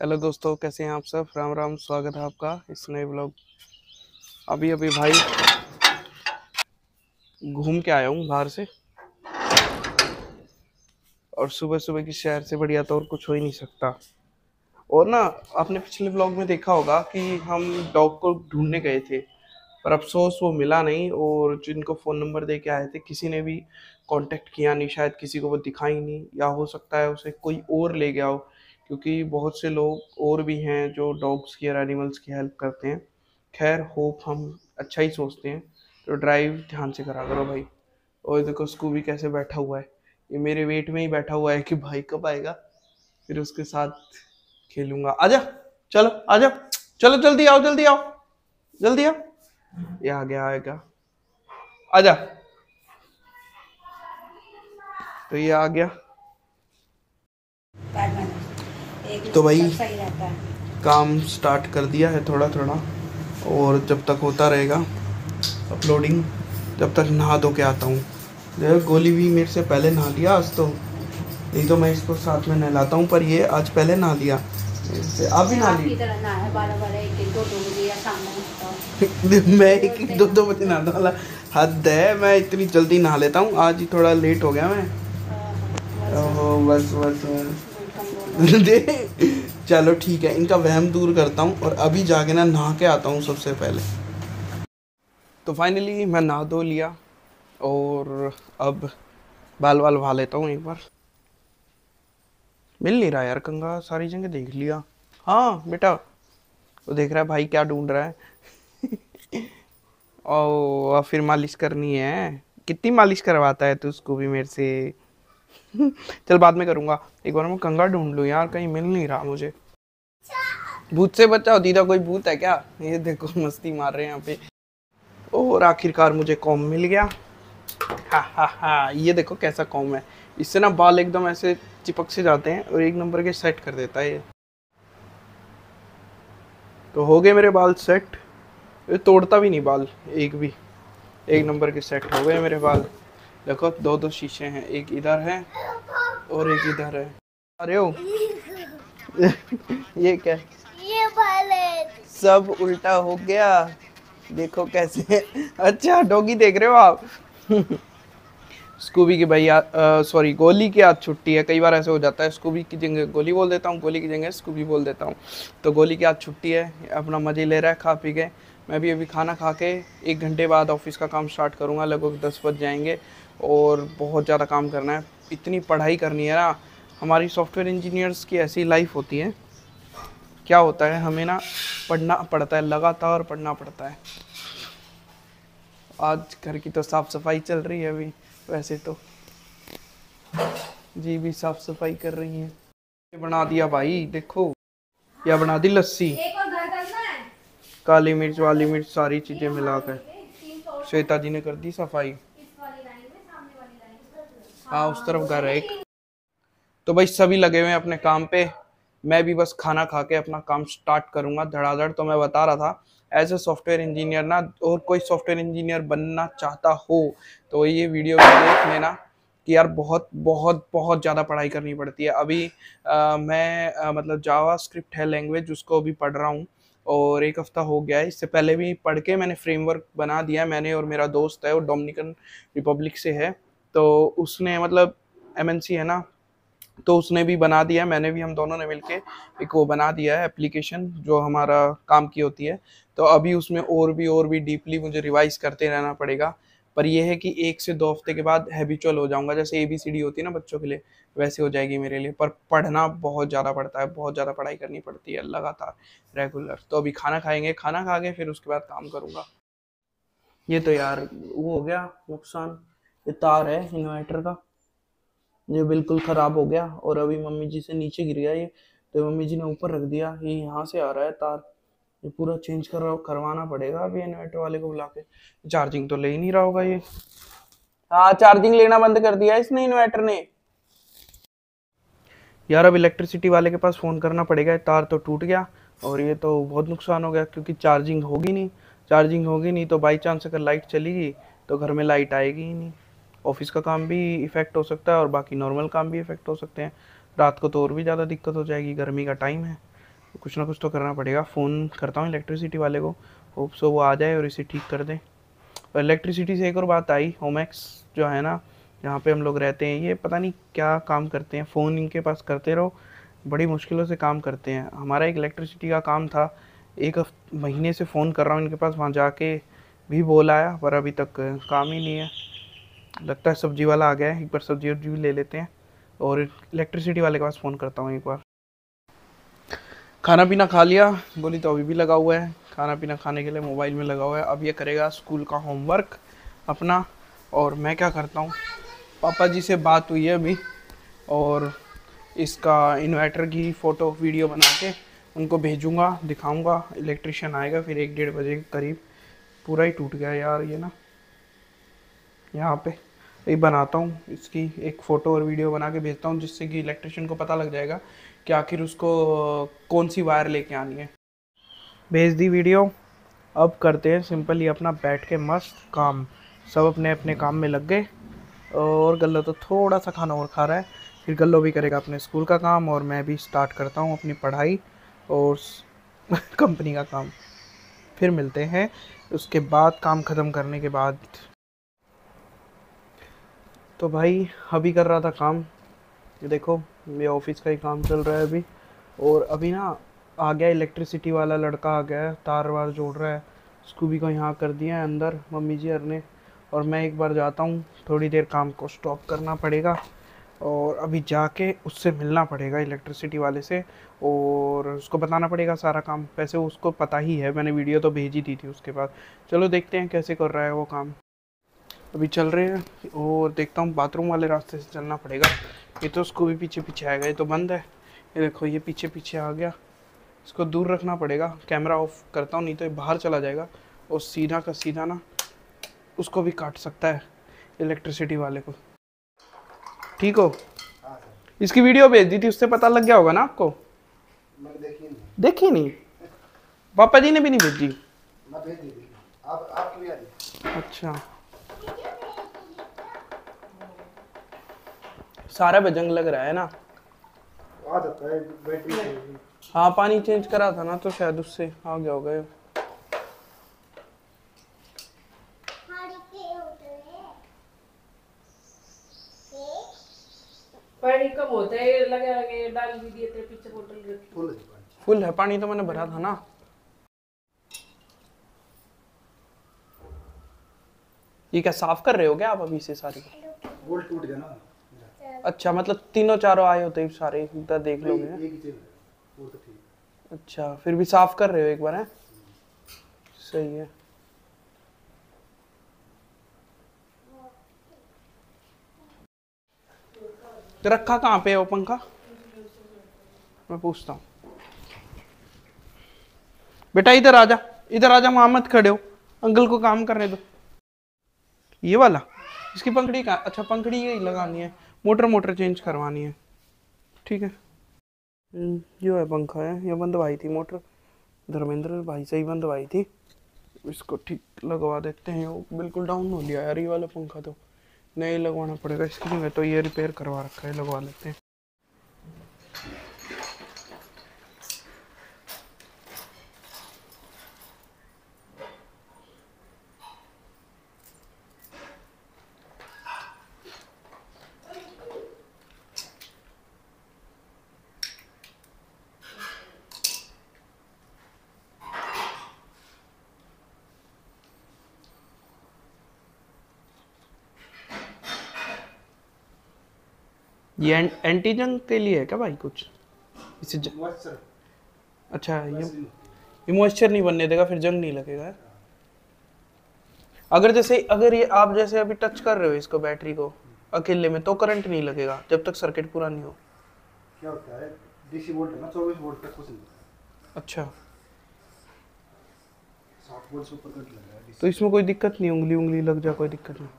Hello दोस्तों, कैसे हैं आप सब? राम राम, स्वागत है आपका इस नए ब्लॉग। अभी अभी भाई घूम के आया हूँ बाहर से। और सुबह सुबह की शहर से बढ़िया तो और कुछ हो ही नहीं सकता। और ना, आपने पिछले ब्लॉग में देखा होगा कि हम डॉग को ढूँढने गए थे, पर अफसोस वो मिला नहीं और जिनको फ़ोन नंबर दे के आए थे, किसी ने भी कांटेक्ट किया नहीं, शायद किसी को वो दिखा ही नहीं, या हो सकता है उसे कोई और ले गया हो। क्योंकि बहुत से लोग और भी हैं जो डॉग्स की और एनिमल्स की हेल्प करते हैं। खैर, होप हम अच्छा ही सोचते हैं। तो ड्राइव ध्यान से करा करो भाई। और देखो, स्कूबी कैसे बैठा हुआ है। ये मेरे वेट में ही बैठा हुआ है कि भाई कब आएगा। फिर उसके साथ खेलूँगा। आजा, चलो आजा। चलो, जल्दी आओ जल्दी आओ। जल्दी आओ। ये आ गया आएगा। आजा। तो ये आ गया। तो भाई काम स्टार्ट कर दिया है थोड़ा थोड़ा और जब तक होता रहेगा अपलोडिंग जब तक नहा धो के आता हूँ। देखो गोली भी मेरे से पहले नहा लिया आज तो नहीं तो मैं इसको साथ में नहलाता हूँ पर ये आज पहले नहा लिया। आप भी नहा ली मैं एक एक दो दो बजे नहाने वाला। हद है मैं इतनी जल्दी नहा लेता हूँ आज ही थोड़ा लेट हो गया मैं। ओहो बस बस बस। दे चलो ठीक है, इनका वहम दूर करता हूँ और अभी जाके ना नहा के आता हूँ सबसे पहले। तो फाइनली मैं नहा धो लिया और अब बाल बाल भा लेता हूँ एक बार। मिल नहीं रहा यार कंगा, सारी जगह देख लिया। हाँ बेटा, वो देख रहा है भाई क्या ढूंढ रहा है। और फिर मालिश करनी है। कितनी मालिश करवाता है तू उसको भी मेरे से? चल बाद में करूँगा। एक बार मैं कंगा ढूंढ लूँ यार, कहीं मिल नहीं रहा मुझे। भूत से बचाओ दीदा, कोई भूत है क्या? ये देखो, मस्ती मार रहे हैं यहाँ पे। और आखिरकार मुझे कॉम मिल गया। हा हा हा, ये देखो कैसा कॉम है। इससे ना बाल एकदम ऐसे चिपक से जाते हैं और एक नंबर के सेट कर देता है ये। तो हो गए मेरे बाल सेट। ये तोड़ता भी नहीं बाल, एक भी। एक नंबर के सेट हो गए मेरे बाल। देखो दो दो शीशे हैं एक इधर है और एक इधर है। अरे हो? ये क्या? ये सब उल्टा हो गया। देखो कैसे। अच्छा डॉगी देख रहे हो आप? स्कूबी की भाई सॉरी गोली की आज छुट्टी है। कई बार ऐसे हो जाता है स्कूबी की जगह गोली बोल देता हूँ गोली की जगह स्कूबी बोल देता हूँ। तो गोली की आज छुट्टी है अपना मज़े ले रहा है खा पी के। मैं भी अभी खाना खा के एक घंटे बाद ऑफ़िस का काम स्टार्ट करूँगा लगभग दस बज जाएँगे। और बहुत ज़्यादा काम करना है। इतनी पढ़ाई करनी है ना हमारी सॉफ्टवेयर इंजीनियर्स की ऐसी लाइफ होती है। क्या होता है हमें ना पढ़ना पड़ता है लगातार पढ़ना पड़ता है। आज घर की तो साफ़ सफ़ाई चल रही है अभी वैसे तो। जी भी साफ़ सफ़ाई कर रही है। ये बना दिया भाई देखो। या बना दी लस्सी। काली मिर्च वाली मिर्च सारी चीज़ें मिलाकर। श्वेता जी ने कर दी सफ़ाई। हाँ उस तरफ़ घर है एक। तो भाई सभी लगे हुए हैं अपने काम पे। मैं भी बस खाना खा के अपना काम स्टार्ट करूँगा धड़ाधड़ तो मैं बता रहा था एज ए सॉफ्टवेयर इंजीनियर ना और कोई सॉफ्टवेयर इंजीनियर बनना चाहता हो तो ये वीडियो देख लेना कि यार बहुत बहुत बहुत ज़्यादा पढ़ाई करनी पड़ती है। अभी आ, मैं आ, मतलब जावा स्क्रिप्ट है लैंग्वेज उसको अभी पढ़ रहा हूँ और एक हफ़्ता हो गया है। इससे पहले भी पढ़ के मैंने फ्रेमवर्क बना दिया मैंने और मेरा दोस्त है वो डोमिनिकन रिपब्लिक से है। तो उसने मतलब एमएनसी है ना तो उसने भी बना दिया, मैंने भी, हम दोनों ने मिलके एक वो बना दिया है एप्लीकेशन जो हमारा काम की होती है। तो अभी उसमें और भी और भी डीपली मुझे रिवाइज करते रहना पड़ेगा। पर यह है कि एक से दो हफ़्ते के बाद हैबिचुअल हो जाऊँगा, जैसे ए बी सी डी होती है ना बच्चों के लिए, वैसे हो जाएगी मेरे लिए। पर पढ़ना बहुत ज़्यादा पड़ता है, बहुत ज़्यादा पढ़ाई करनी पड़ती है लगातार रेगुलर तो अभी खाना खाएँगे, खाना खा के फिर उसके बाद काम करूँगा। ये तो यार, वो हो गया नुकसान। ये तार है इन्वर्टर का। ये बिल्कुल ख़राब हो गया और अभी मम्मी जी से नीचे गिर गया ये। तो मम्मी जी ने ऊपर रख दिया, ये यहाँ से आ रहा है तार। ये पूरा चेंज कर, करवाना पड़ेगा अभी इन्वर्टर वाले को बुला के। चार्जिंग तो ले ही नहीं रहा होगा ये। हाँ चार्जिंग लेना बंद कर दिया इसने इन्वर्टर ने। यार अब इलेक्ट्रिसिटी वाले के पास फ़ोन करना पड़ेगा तार तो टूट गया और ये तो बहुत नुकसान हो गया क्योंकि चार्जिंग होगी नहीं। चार्जिंग होगी नहीं तो बाई चांस अगर लाइट चली गई तो घर में लाइट आएगी ही नहीं। ऑफ़िस का काम भी इफ़ेक्ट हो सकता है और बाकी नॉर्मल काम भी इफ़ेक्ट हो सकते हैं। रात को तो और भी ज़्यादा दिक्कत हो जाएगी, गर्मी का टाइम है। कुछ ना कुछ तो करना पड़ेगा। फ़ोन करता हूँ इलेक्ट्रिसिटी वाले को। होप सो वो आ जाए और इसे ठीक कर दें। और इलेक्ट्रिसिटी से एक और बात आई होमैक्स जो है ना जहाँ पे हम लोग रहते हैं, ये पता नहीं क्या काम करते हैं। फ़ोन इनके पास करते रहो, बड़ी मुश्किलों से काम करते हैं। हमारा एक इलेक्ट्रिसिटी का काम था, एक महीने से फ़ोन कर रहा हूँ इनके पास, वहाँ जाके भी बोल आया, पर अभी तक काम ही नहीं है। लगता है सब्ज़ी वाला आ गया है, एक बार सब्ज़ी वब्जी भी ले लेते हैं। और इलेक्ट्रिसिटी वाले के पास फ़ोन करता हूँ एक बार। खाना पीना खा लिया, बोली तो अभी भी लगा हुआ है। खाना पीना खाने के लिए मोबाइल में लगा हुआ है। अब ये करेगा स्कूल का होमवर्क अपना। और मैं क्या करता हूँ, पापा जी से बात हुई है अभी। और इसका इन्वर्टर की फ़ोटो वीडियो बना के उनको भेजूँगा, दिखाऊँगा। इलेक्ट्रिशियन आएगा फिर एक डेढ़ बजे के करीब। पूरा ही टूट गया यार ये ना। यहाँ पे। ये बनाता हूँ, इसकी एक फ़ोटो और वीडियो बना के भेजता हूँ, जिससे कि इलेक्ट्रिशियन को पता लग जाएगा कि आखिर उसको कौन सी वायर लेके आनी है। भेज दी वीडियो। अब करते हैं सिंपली अपना बैठ के मस्त काम। सब अपने अपने काम में लग गए। और गल्लो तो थोड़ा सा खाना और खा रहा है। फिर गल्लो भी करेगा अपने स्कूल का काम और मैं भी स्टार्ट करता हूँ अपनी पढ़ाई और कंपनी का काम। फिर मिलते हैं। उसके बाद काम ख़त्म करने के बाद तो भाई, अभी कर रहा था काम। ये देखो मेरे ऑफ़िस का ही काम चल रहा है अभी। और अभी ना, आ गया इलेक्ट्रिसिटी वाला लड़का आ गया है, तार वार जोड़ रहा है। स्कूबी को यहाँ कर दिया है अंदर, मम्मी जी ने। और मैं एक बार जाता हूँ, थोड़ी देर काम को स्टॉप करना पड़ेगा। और अभी जाके उससे मिलना पड़ेगा इलेक्ट्रिसिटी वाले से। और उसको बताना पड़ेगा सारा काम। वैसे उसको पता ही है, मैंने वीडियो तो भेजी दी थी उसके बाद चलो देखते हैं कैसे कर रहा है वो काम। अभी चल रहे हैं और देखता हूँ बाथरूम वाले रास्ते से चलना पड़ेगा। ये तो उसको भी पीछे पीछे आएगा ये तो बंद है। ये देखो ये पीछे पीछे आ गया। इसको दूर रखना पड़ेगा। कैमरा ऑफ़ करता हूँ नहीं तो ये बाहर चला जाएगा। और सीधा का सीधा ना उसको भी काट सकता है इलेक्ट्रिसिटी वाले को। ठीक हो? इसकी वीडियो भेज दी थी उससे पता लग गया होगा ना आपको? देखी नहीं। देखी नहीं? पापा जी ने भी नहीं भेजी? अच्छा। सारा बजंग लग रहा है ना। आ जाता है बैटरी हाँ पानी चेंज करा था ना तो शायद उससे आ गया होगा। पानी कम होता है लगे लगे डाल भी दिए थे पीछे बोतल रखी। फुल है पानी। फुल है पानी तो मैंने भरा था ना। ये क्या साफ़ कर रहे हो क्या आप अभी से सारी? बोल्ट टूट गया ना। अच्छा मतलब तीनों चारों आए होते हैं सारे देख लोगे। एक ही है तो ठीक है। अच्छा फिर भी साफ़ कर रहे हो एक बार है? सही है। तो रखा कहाँ पे है वो पंखा? मैं पूछता हूँ। बेटा इधर आजा इधर आजा वहाँ मत खड़े हो। अंकल को काम करने दो। ये वाला? इसकी पंखड़ी कहाँ अच्छा पंखड़ी यही लगानी है। मोटर मोटर चेंज करवानी है। ठीक है? हम्म, जो है पंखा है ये बंदवाई थी मोटर। धर्मेंद्र भाई से ही बंदवाई थी। इसको ठीक लगवा देते हैं। वो बिल्कुल डाउन हो गया यार ये वाला पंखा तो। नहीं लगवाना पड़ेगा इसके लिए मैं तो ये रिपेयर करवा रखा है लगवा लेते हैं। ये एँ, एंटी जंग के लिए है क्या भाई कुछ? इसे ज... अच्छा ये ये मॉइस्चर नहीं बनने देगा फिर जंग नहीं लगेगा अगर जैसे अगर ये आप जैसे अभी टच कर रहे हो इसको बैटरी को अकेले में तो करंट नहीं लगेगा जब तक सर्किट पूरा नहीं हो। क्या होता है? डीसी वोल्ट है ना चौबीस वोल्ट तक कुछ नहीं। अच्छा। साठ वोल्ट से ऊपर करंट लग रहा है तो इसमें कोई दिक्कत नहीं उंगली उंगली लग जाए कोई दिक्कत नहीं।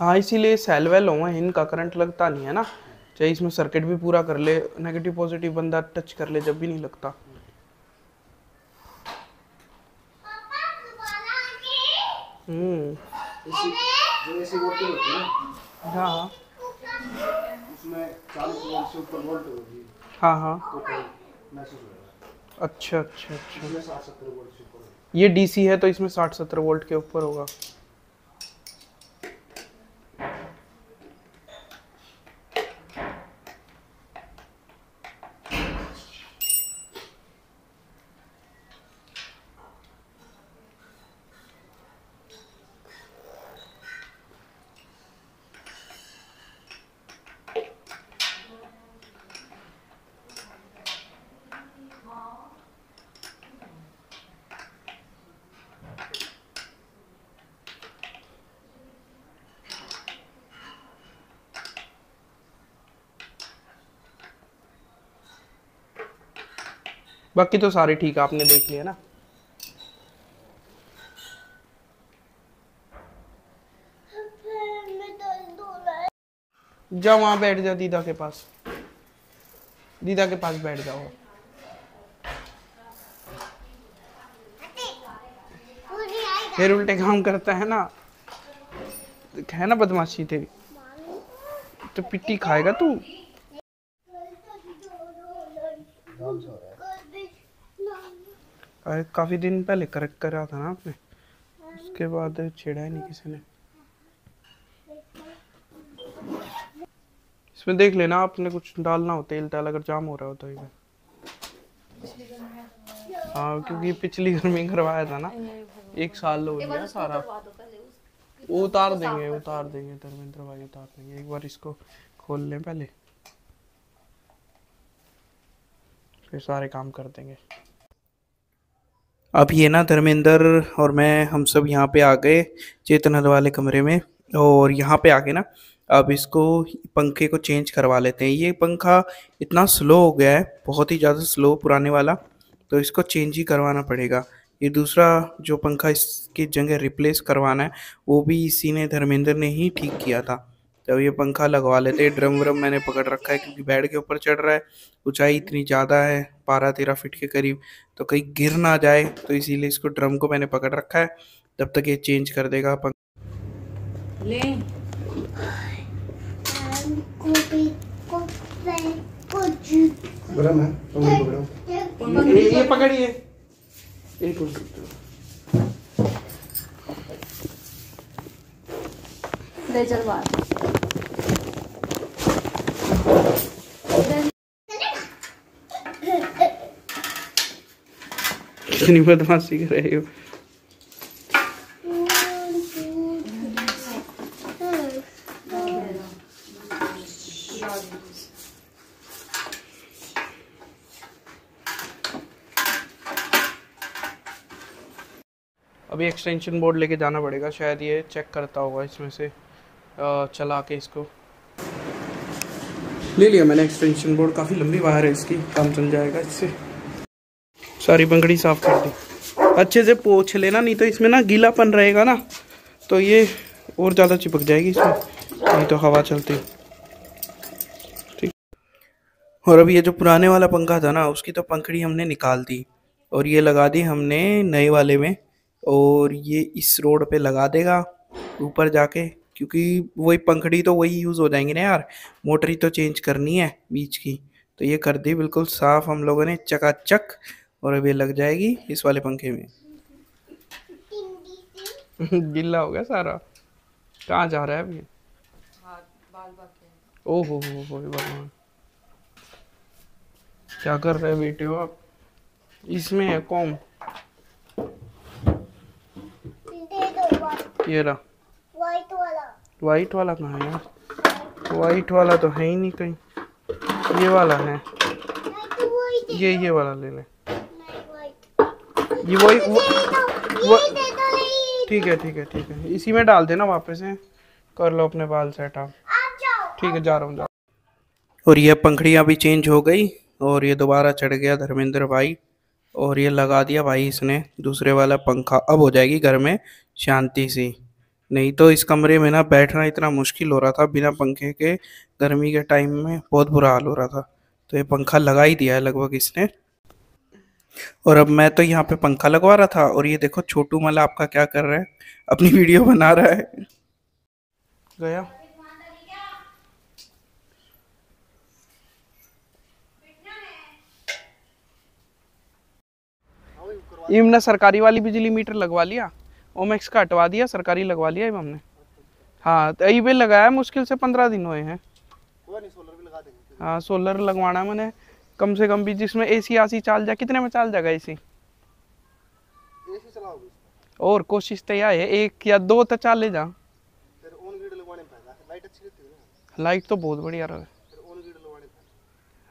हाँ इसीलिए सेल वेल हो इनका करंट लगता नहीं है ना। चाहे इसमें सर्किट भी पूरा कर ले नेगेटिव पॉजिटिव बंदा टच कर ले, जब भी नहीं लगता। हम्म। है हाँ। हाँ हाँ। अच्छा अच्छा अच्छा। ये डीसी है तो इसमें साठ सत्तर वोल्ट के ऊपर होगा। बाकी तो सारे ठीक है, आपने देख लिया ना। जाओ वहाँ बैठ जाओ दीदा के पास। दीदा के पास बैठ जाओ फिर उल्टे काम करता है ना। है ना बदमाशी तेरी? तो पिट्टी खाएगा तू? अरे, काफ़ी दिन पहले करेक्ट करा था ना आपने। उसके बाद छेड़ा ही नहीं किसी ने। इसमें देख लेना, आपने कुछ डालना हो, तेल तेल अगर जाम हो रहा हो तो ये हाँ क्योंकि पिछली गर्मी करवाया था ना। एक साल हो गया सारा। वो उतार देंगे उतार देंगे, धर्मेंद्र भाई उतार देंगे। एक बार इसको खोल लें पहले। फिर सारे काम कर देंगे। अब ये ना धर्मेंद्र और मैं, हम सब यहाँ पे आ गए चेतन वाले कमरे में और यहाँ पे आके ना अब इसको, पंखे को चेंज करवा लेते हैं। ये पंखा इतना स्लो हो गया है, बहुत ही ज़्यादा स्लो पुराने वाला तो इसको चेंज ही करवाना पड़ेगा। ये दूसरा जो पंखा इसकी जगह रिप्लेस करवाना है, वो भी इसी ने, धर्मेंद्र ने ही ठीक किया था। तो ये पंखा लगवा लेते हैं ड्रम व्रम मैंने पकड़ रखा है क्योंकि बेड के ऊपर चढ़ रहा है ऊंचाई इतनी ज़्यादा है बारह तेरह फीट के करीब तो कहीं गिर ना जाए तो इसीलिए इसको ड्रम को मैंने पकड़ रखा है तब तक ये चेंज कर देगा पंखा। ले। गरम है तो ये पकड़िए। एक मिनट रुक जाओ। बाहर कितनी बदमाशी कर रहे हो। अभी एक्सटेंशन बोर्ड लेके जाना पड़ेगा शायद ये चेक करता होगा इसमें से। चला के इसको। ले लिया मैंने एक्सटेंशन बोर्ड काफ़ी लंबी वायर है इसकी, काम चल जाएगा इससे। सारी बंगड़ी साफ़ कर दी। अच्छे से पोछ लेना, नहीं तो इसमें ना गीलापन रहेगा ना तो ये और ज़्यादा चिपक जाएगी इसमें, नहीं तो हवा चलती। ठीक। और अभी ये जो पुराने वाला पंखा था ना, उसकी तो पंखड़ी हमने निकाल दी, और ये लगा दी हमने नए वाले में, और ये इस रोड पे लगा देगा, ऊपर जाके। क्योंकि वही पंखड़ी तो वही यूज़ हो जाएँगी ना यार। मोटर ही तो चेंज करनी है बीच की। तो ये कर दी, बिल्कुल साफ़ हम लोगों ने, चकाचक, और ये लग जाएगी इस वाले पंखे में। गिल्ला हो गया सारा। कहाँ जा रहा है अभी? ओहो, हो हो भगवान। क्या कर रहे बेटे हो आप? इसमें है व्हाइट ये रहा। वाइट वाला कहाँ है यार। वाइट वाला तो है ही नहीं कहीं। ये वाला है। तो ये ये वाला ले लें। ये वही ठीक है ठीक है ठीक है। इसी में डाल देना वापस से। कर लो अपने बाल सेट आप ठीक है, जा रहा हूँ, जा और ये पंखड़ियाँ भी चेंज हो गई, और ये दोबारा चढ़ गया धर्मेंद्र भाई। और ये लगा दिया भाई इसने। दूसरे वाला पंखा अब हो जाएगी घर में शांति सी। नहीं तो इस कमरे में ना बैठना इतना मुश्किल हो रहा था, बिना पंखे के गर्मी के टाइम में बहुत बुरा हाल हो रहा था। तो ये पंखा लगा ही दिया है लगभग इसने। और अब मैं तो यहाँ पे पंखा लगवा रहा था और ये देखो छोटू मल आपका क्या कर रहा है, अपनी वीडियो बना रहा है। गया। सरकारी वाली बिजली मीटर लगवा लिया। ओमेक्स का हटवा दिया सरकारी लगवा लिया हमने हाँ तो यही बिल लगाया मुश्किल से पंद्रह दिन हुए हैं। हाँ सोलर लगवाना है मैंने। कम से कम भी जिसमें एसी आसी चाल जाए कितने में चाल जाएगा एसी एसी चलाओगे इसमें? और कोशिश तो यह है एक या दो तो चाल ले जा। है। लाइट है ना? तो बहुत बढ़िया रहा फ़ायदा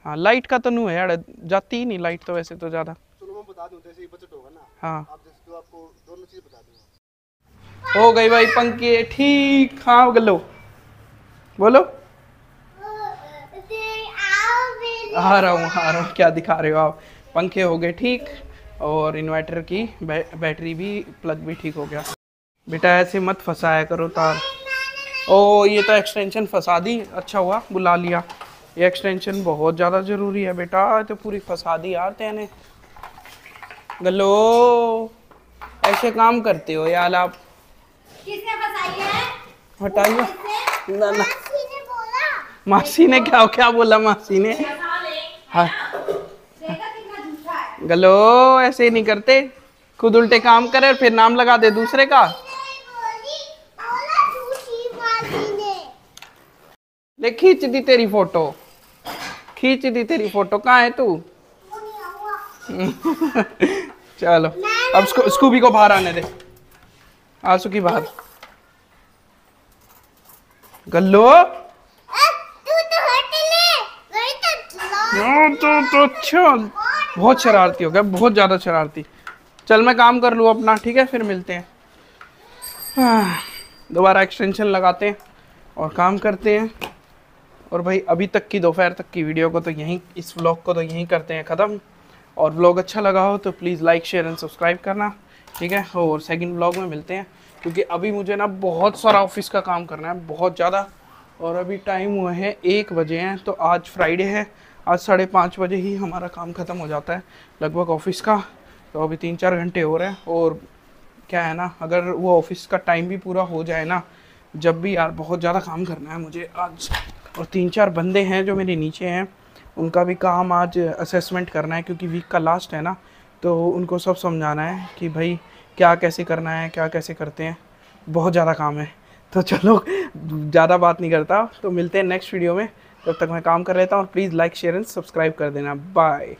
हाँ। लाइट का तो नहीं है यार जाती ही नहीं लाइट तो वैसे तो ज़्यादा। चलो मैं बता दूँ जैसे ही ना हाँ। आप आपको दोनों चीज़ बता हो गई भाई पंखे ठीक हाँ गलो। बोलो। आ रहा हूँ आ रहा हूँ। क्या दिखा रहे हो आप? पंखे हो गए ठीक और इन्वर्टर की बै, बैटरी भी प्लग भी ठीक हो गया। बेटा ऐसे मत फंसाया करो तार। ओ ये तो एक्सटेंशन फंसा दी। अच्छा हुआ बुला लिया। ये एक्सटेंशन बहुत ज़्यादा ज़रूरी है बेटा। तो पूरी फंसा दी यार तेने। गलो ऐसे काम करते हो यार आप। किसने फंसाई है? हटाइए? ना ना। मासी ने बोला। मासी ने क्या क्या बोला मासी ने? हाँ। है। गलो ऐसे नहीं करते। खुद उल्टे काम करे और फिर नाम लगा दे दूसरे का। ले खींच दी तेरी फ़ोटो। खींच दी तेरी फ़ोटो। कहाँ है तू? चलो अब स्कू, स्कूबी को बाहर आने दे। आँसू की बाहर। गल्लो। तू तो तो यार, तो तो अच्छा। बहुत शरारती हो गया बहुत ज़्यादा शरारती। चल मैं काम कर लूँ अपना ठीक है? फिर मिलते हैं। हाँ, दोबारा एक्सटेंशन लगाते हैं और काम करते हैं। और भाई अभी तक की दोपहर तक की वीडियो को तो यहीं इस व्लॉग को तो यहीं करते हैं ख़त्म। और व्लॉग अच्छा लगा हो तो please like share and subscribe करना। ठीक है? और सेकंड व्लॉग में मिलते हैं, क्योंकि अभी मुझे ना बहुत सारा ऑफ़िस का काम करना है, बहुत ज़्यादा। और अभी टाइम हुए हैं एक बजे हैं तो आज फ्राइडे है। आज साढ़े पाँच बजे ही हमारा काम ख़त्म हो जाता है, लगभग ऑफ़िस का। तो अभी तीन चार घंटे हो रहे हैं, और क्या है ना, अगर वो ऑफ़िस का टाइम भी पूरा हो जाए ना, जब भी यार बहुत ज़्यादा काम करना है मुझे आज। और तीन चार बंदे हैं जो मेरे नीचे हैं, उनका भी काम आज असेसमेंट करना है, क्योंकि वीक का लास्ट है ना। तो उनको सब समझाना है कि भाई क्या कैसे करना है, क्या कैसे करते हैं। बहुत ज़्यादा काम है। तो चलो, ज़्यादा बात नहीं करता। तो मिलते हैं नेक्स्ट वीडियो में। तब तक मैं काम कर लेता हूँ। और please like share and subscribe कर देना। बाय